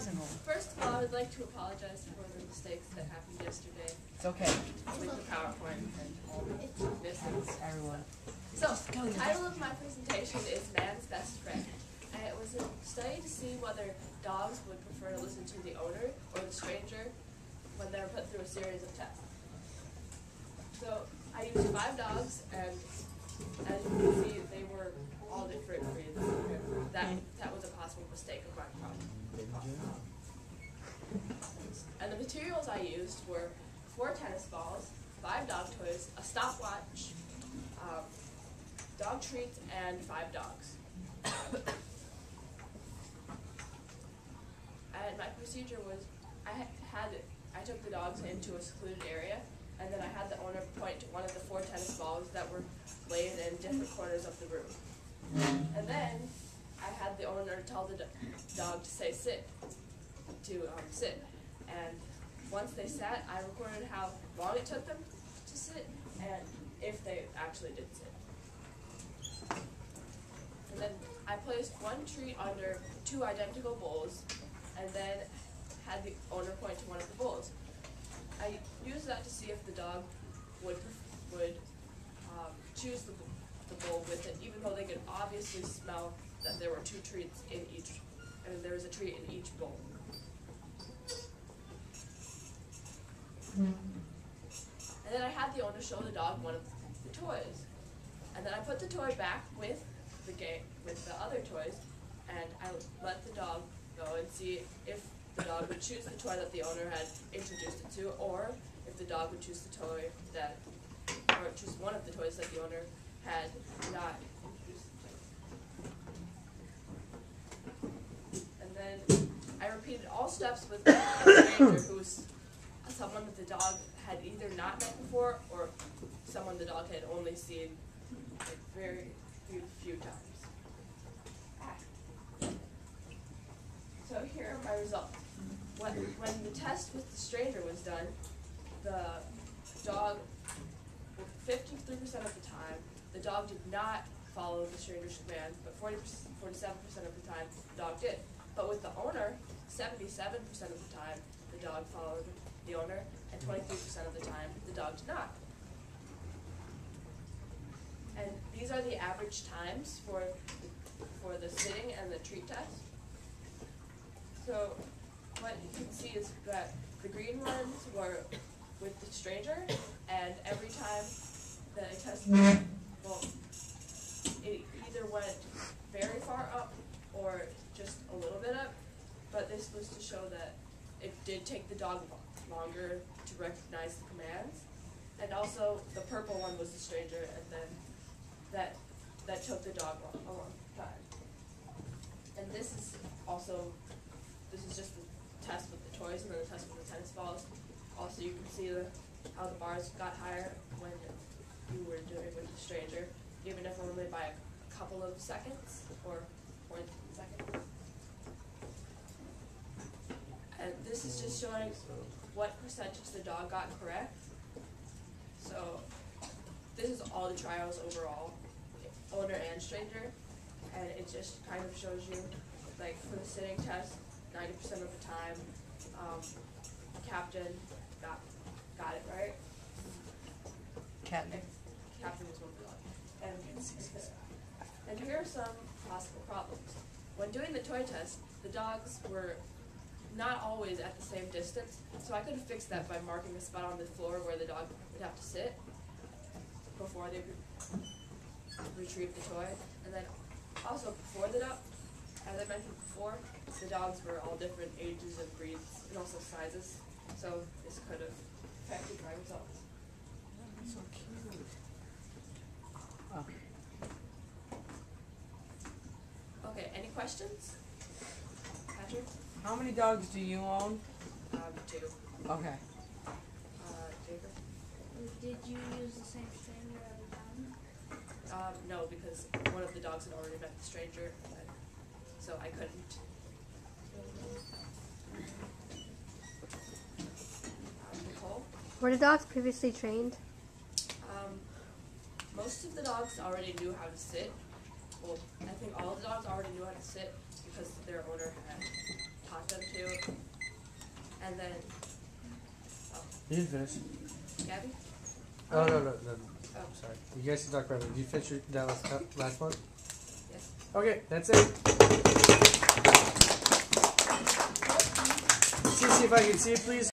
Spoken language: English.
First of all, I would like to apologize for the mistakes that happened yesterday It's okay, with the PowerPoint and all the misses. everyone. So, the title of my presentation is Man's Best Friend. And it was a study to see whether dogs would prefer to listen to the owner or the stranger when they're put through a series of tests. So, I used five dogs, and as you can see, they were all different breeds. That, that was a possible mistake of my part. And the materials I used were four tennis balls, five dog toys, a stopwatch, um, dog treats, and five dogs. and my procedure was, I had, I took the dogs into a secluded area, and then I had the owner point to one of the four tennis balls that were laid in different corners of the room. And then I had the owner tell the dog to say sit, to um, sit. And once they sat, I recorded how long it took them to sit and if they actually did sit. And then I placed one treat under two identical bowls and then had the owner point to one of the bowls. I used that to see if the dog would would um, choose the, the bowl with it, even though they could obviously smell that there were two treats in each. I mean, there was a treat in each bowl. And then I had the owner show the dog one of the toys. And then I put the toy back with the game with the other toys and I let the dog go and see if the dog would choose the toy that the owner had introduced it to or if the dog would choose the toy that or choose one of the toys that the owner had not introduced to. And then I repeated all steps with a stranger who was someone that the dog had either not met before or someone the dog had only seen like very few, few times. So here are my results. When, when the test with the stranger was done, the dog, 53% of the time, the dog did not follow the stranger's command, but 40, 47% of the time, the dog did. But with the owner, 77% of the time, the dog followed the owner, and 23% of the time, the dog did not. And these are the average times for the, for the sitting and the treat test. So what you can see is that the green ones were with the stranger, and every time the test, well, it either went very far up or just a little bit up, but this was to show that it did take the dog longer to recognize the commands. And also, the purple one was the stranger, and then that that took the dog a long time. And this is also this is just the test with the toys and then the test with the tennis balls. Also, you can see the, how the bars got higher when you were doing with the stranger, even if only by a couple of seconds or point seconds. And this is just showing what percentage the dog got correct. So this is all the trials overall, owner and stranger, and it just kind of shows you, like for the sitting test, ninety percent of the time, um, captain got got it right. Captain. Captain was one of. And and here are some possible problems. When doing the toy test, the dogs were not always at the same distance, so I could fix that by marking a spot on the floor where the dog would have to sit before they re- retrieve the toy. And then also before the dog, as I mentioned before, the dogs were all different ages and breeds and also sizes, so this could have affected my results. So cute. Oh, Okay, any questions? Patrick? How many dogs do you own? Um, two. Okay. Uh, Jacob? Did you use the same stranger every time? Um, no, because one of the dogs had already met the stranger, and so I couldn't. Um, Nicole? Were the dogs previously trained? Um, most of the dogs already knew how to sit. Well, I think all the dogs already knew how to sit because their owner had taught them to, and then oh. You didn't finish. Gabby. Oh no no no. Oh. Sorry. You guys can talk about it. Did you finish your, that last last one? Yes. Okay, that's it. See, see if I can see it, please.